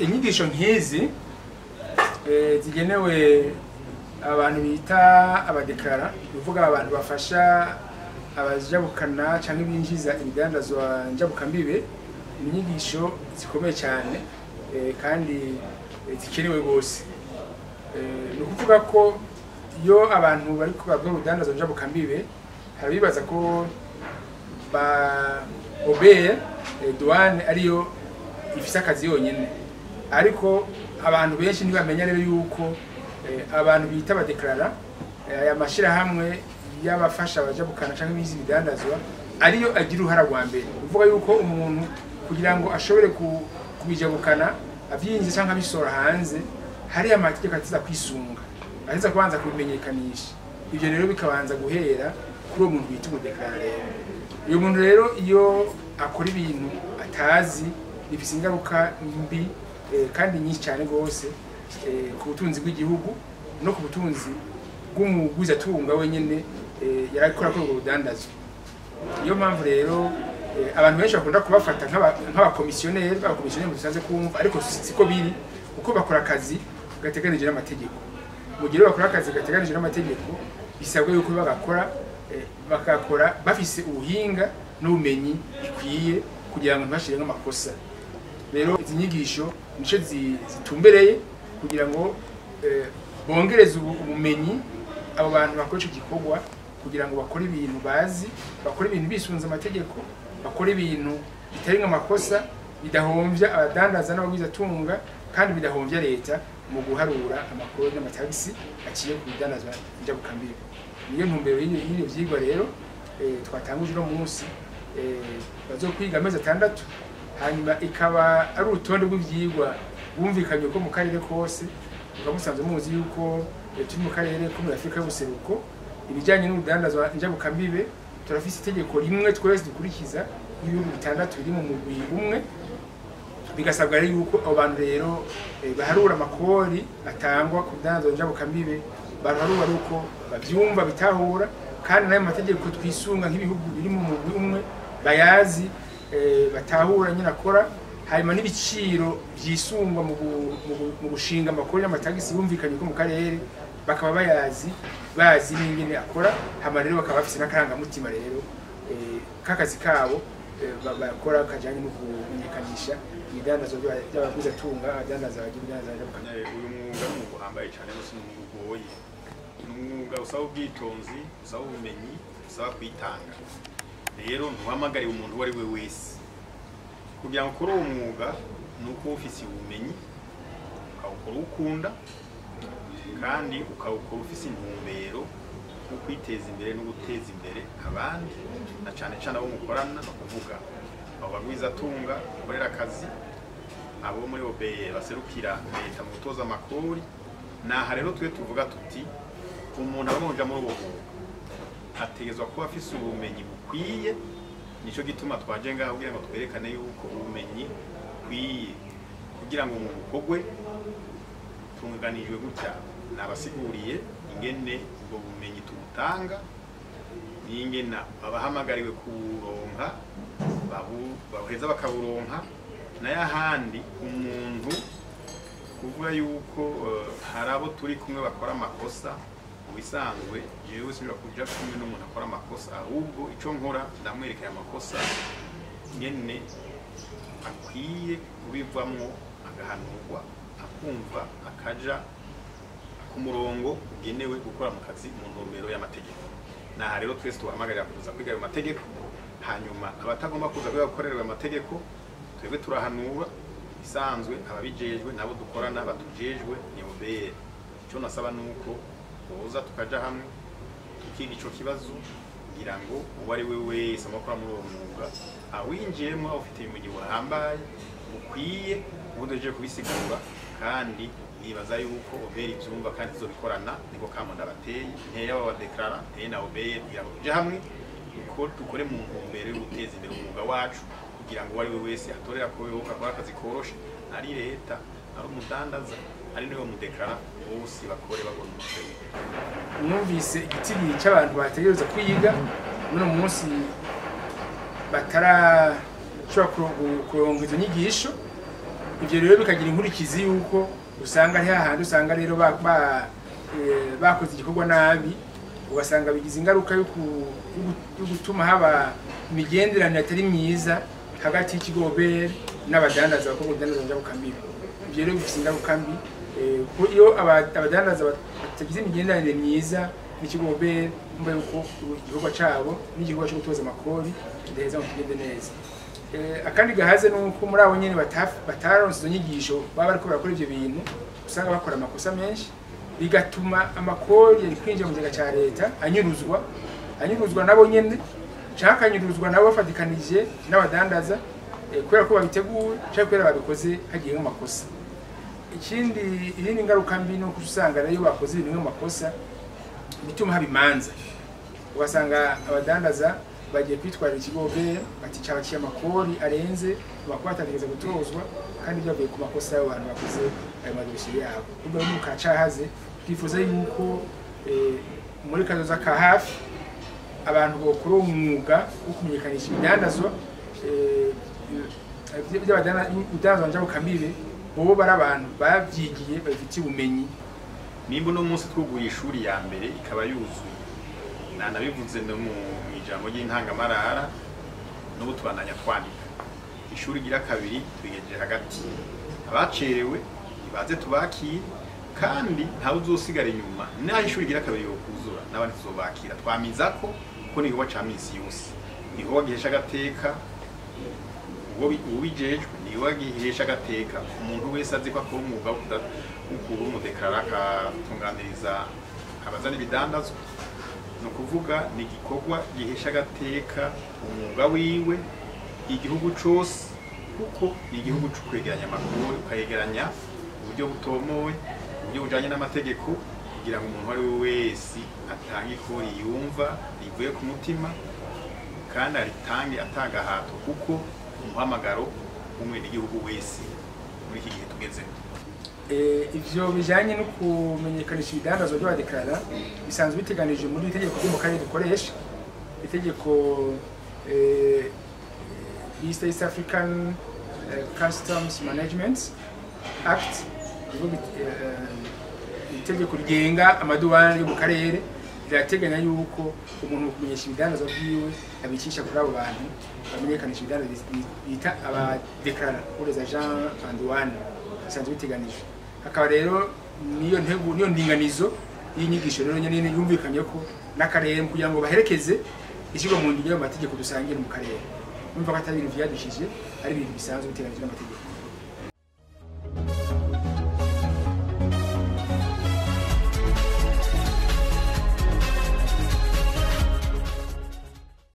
inyigisho nk'izi eh, zigenewe abantu bita abadekara ni ukuvuga abantu bafasha abajabukana cyangwa ibinjiza ibidandazwa njabukambibe ni inyigisho zikomeye cyane eh, kandi zikenewe rwose Eh, ni ukuvuga ko iyo abantu bari kubabwira urudandazwa njabukambibe harabibaza ko ba obeye douane ariyo ifise akazi yonyine ariko abantu benshi ntibamenya rero yuko eh, abantu bita abadekarara eh, aya mashyirahamwe y'abafasha abajabukana cyangwa ibizi bidandazwa ariyo agira uruhara rwa mbere. Ni ukuvuga yuko umuntu kugira ngo ashobore ku- kubijabukana abyinjiza cyangwa abisora hanze hariya amategeko atiza kwisunga atiza kubanza kubimenyekanisha. Ibyo rero bikabanza guhera kuri uwo muntu bita umudekarara uyu muntu rero iyo akora ibintu atazi bifite ingaruka mbi kandi nyinshi cyane rwose eh, ku butunzi bw'igihugu no ku butunzi bw'umugwizatunga wenyine eh, yari akora kuri ubwo budandazwa niyo mpamvu rero eh, abantu benshi bakunda kubafata nk'aba- nk'abakomisiyoneri abakomisiyoneri dusanzwe kumva ariko si- siko biri kuko bakora akazi gateganije n'amategeko. Mu gihe bakora akazi gateganije n'amategeko bisabwa yuko bagakora eh, bagakora bafise ubuhinga n'ubumenyi bikwiye kugira ngo ntibashire nk'amakosa. Rero izi nyigisho nico zi- zitumbereye kugira ngo eh, bongereze ubu- ubumenyi abo bantu bakora ico gikorwa kugira ngo bakore ibintu bazi bakore ibintu bisunze amategeko bakore ibintu bitari nk'amakosa bidahomvya abadandaza n'abagwizatunga kandi bidahomvya leta mu guharura amakuru n'amatagisi aciye ku bidandazwa njabukambere niyo ntumbero y'ibyo vyigwa rero eh, twatanguje uno munsi eh, bazokwiga amezi atandatu hanyuma ikaba ari urutonde rw'ivyigwa bumvikanye ko mu karere kose mukaba musanzwe muzi yuko turi mu karere ko muri afurika y'ubuseruko ibijyanye n'urudandazwa njabukambibe turafise itegeko rimwe twese dukurikiza y'ibihugu bitandatu biri mu mugwi umwe. Bigasabwa rero yuko abo bantu rero eh, baharura amakori atangwa ku bidandazwa njabukambibe baharura ari uko bavyumva bitahura. Kandi n'ayo mategeko twisunga nk'ibihugu biri mu mugwi umwe bayazi batahura nyine akora hanyuma n'ibiciro vyisungwa mu gu- mu gu- mu gushinga amakori n'amatagisi bumvikanye ko mu karere bakaba bayazi bazi n'ingene akora hama rero bakaba bafise n'akarangamutima rero eh, k'akazi kabo eh, ba- bakora kajanye no kumenyekanisha ibidandazwa by'aba- by'abaguzatunga abadandaza bagira ibidandazwa njabukambibe Eh, uyu mwuga ni umwuga uhambaye cyane gusa ni umwuga ugoye ni umwuga usaba ubwitonzi usaba ubumenyi usaba kwitanga. Rero ntuhamagariye umuntu uwo ari we wese. Kugira ngo ukore uwo mwuga ni uko uba ufise ubumenyi ukawukora ukunda kandi ukawukora ufise intumbero yo kwiteza imbere no guteza imbere abandi na cyane cyane abo mukorana no kuvuga. Abo bagwizatunga bakorera akazi abo muri obeye baserukira leta mu gutoza amakori. Naha rero twe tuvuga tuti umuntu abamuja muri ubu mwuga. Ategezwa kuba afise ubumenyi bukwiye. Nico gituma twaje ngaho kugira ngo twerekane yuko ubumenyi bukwiye. Kugira ngo umwuga ukogwe tunganijwe gutya. Nabasiguriye ingene ubwo bumenyi tubutanga n'ingene abahamagariwe kuburonka baheza bakaburonka. N'ayahandi umuntu kuvuga yuko eh, hari abo turi kumwe bakora amakosa mu bisanzwe jewe sinshobora kuja kumwe n'umuntu akora amakosa ahubwo ico nkora ndamwerekeye amakosa ngene akwiye kubivamwo agahanurwa akumva akaja ku murongo ugenewe gukora mu kazi mu ntumbero y'amategeko. Naha rero twese tubahamagarira kuza kwiga ayo mategeko hanyuma abatagomba kuza kwiga gukorerwa amategeko twebwe turahanura isanzwe ababijejwe nabo dukorana batujejwe ni bubere icyo nasaba ni uko tuza tukaja hamwe. Tukiga ico kibazo. Kugira ngo uwo ari we wese amakora muri uwo mwuga. Awinjiyemo awufitiye ubumenyi buhambaye bukwiye ubundi aje kubisigura. Kandi nibaza yuko oberi ivyumva kandi tuzobikorana niko kamonda bateye nteye aba badeklara nteye na oberi kugira ngo tuje hamwe duko- dukore mu ntumbero yo guteza imbere umwuga wacu. Kugira ngo uwo ari we wese atorera yoka akora akazi koroshe. Ari leta ari umudandaza ari ni we mudeklara bose bakore babona umuceri mwumvise igitiri cy'abantu bategereza kwiga n'uno munsi batarashobora kuro- kuronka izo nyigisho. Ibyo rero bikagira inkurikizi y'uko usanga ari hahandi usanga rero eh, bakoze igikorwa nabi ugasanga bigize ingaruka yo gutuma haba imigenderanire atari myiza hagati y'ikigo obere n'abadandaza bakora ubudandaza njyabukambibi ibyo rero bifite ingaruka mbi iyo aba- abadandaza bat- batagize imigenderanire myiza n'ikigo obere mba yuko igikorwa cyabo n'igikorwa cyo gutoza amakori kidaheza ngo kigende neza. Eh, akandi gahaze ni uko muri abo nyine bataronse izo nyigisho baba bariko barakora ivyo bintu usanga bakora amakosa menshi bigatuma amakori yari kwinjira mu kigega cya leta anyuruzwa anyuruzwa nabo nyene canke akanyuruzwa nabo bafatikanije n'abadandaza eh, kubera ko babiteguye canke kubera babikoze hagiyemo amakosa ikindi iyindi ngaruka mbi ni uko usanga iyo bakoze ibintu nk'amakosa bituma haba imanza ugasanga abadandaza bagiye kwitwarira ikigo bera bati cabaciye amakori arenze amakori atategereza gutozwa kandi byavuye ku makosa y'abo bantu bakoze ayo madosiye yabo. Ubwo rero mu kacahaze twifuza yuko eh, muri kazoza ka hafi abantu bokora umwuga wo kumenyekanisha ibidandazwa eh, by'abadandazwa njyabukambibe bobo bari abantu babyigiye babifitiye ubumenyi. Nimba uno munsi twuguye ishuri ya mbere ikaba yuzuye. Nanabivuze no mu ijambo ry'intangamarara n'ubu tubandanya twandika ishuri gira kabiri tubigejeje hagati. Abacerewe nibaze tubakire kandi ntawe uzosigara inyuma. Naho ishuri gira kabiri yokuzura n'abandi tuzobakira twamiza ko ko ni igikorwa ca misi yose. Ni igikorwa gihesha agateka uwubijejwe ni we gihesha agateka umuntu wese azi ko akora umwuga wo kuba umudekarara akatunganiriza abazana ibidandazwa ni ukuvuga ni igikorwa gihesha agateka umwuga wiwe igihugu cose kuko ni igihugu cyo kwegeranya amakuru ukayegeranya uburyo butomowe uburyo bujanye n'amategeko kugira ngo umuntu uwo ari we wese atange ikori yumva rivuye ku mutima kandi aritange atagahato kuko umuhamagaro w'umwenegihugu wese muri iki gihe tugezemo Eh, ivyo bijanye no kumenyekanisha ibidandazwa by'abadekarara bisanzwe biteganije muri iri tegeko ryo mu karere dukoresha. Itegeko eh, East East African eh, Customs Management Act itegeko rigenga amaduwani yo mu karere. Rirateganya yuko umuntu mu kumenyesha ibidandazwa byiwe abicisha kuri abo bantu bamenyekanisha ibidandazwa bi- bita abadekarara ureza Jean Antoine bisanzwe biteganijwe. Hakaba rero niyo ntego niyo ndinganizo y'inyigisho rero nyene yumvikanye ko n'akarere kugira ngo baherekeze ishyirwa mu ngiro y'amategeko dusangira mu karere. Numva ko atari ibintu vyadukije ari ibintu bisanzwe biteganijwe n'amategeko.